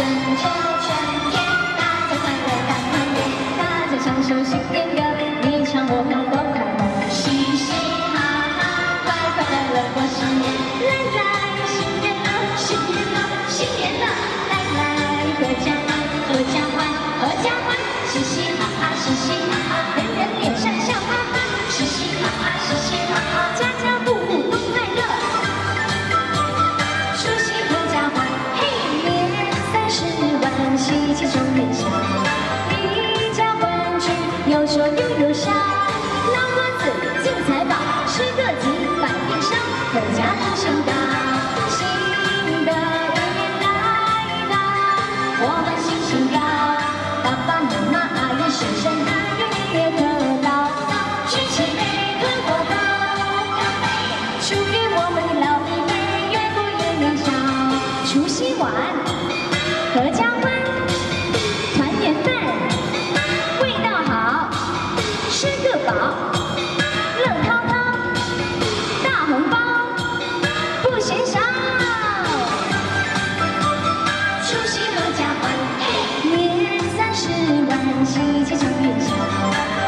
春秋春天大家快乐大团圆大家唱首新年要说又有啥，脑瓜子进财宝，吃个鸡百病消，全家不生高。新的年来到，我们信心高，爸爸妈妈阿姨婶婶，年也得到，举起杯喝口，属于我们的老一辈，越过越年少。除夕晚。年。三十晚，喜气冲云。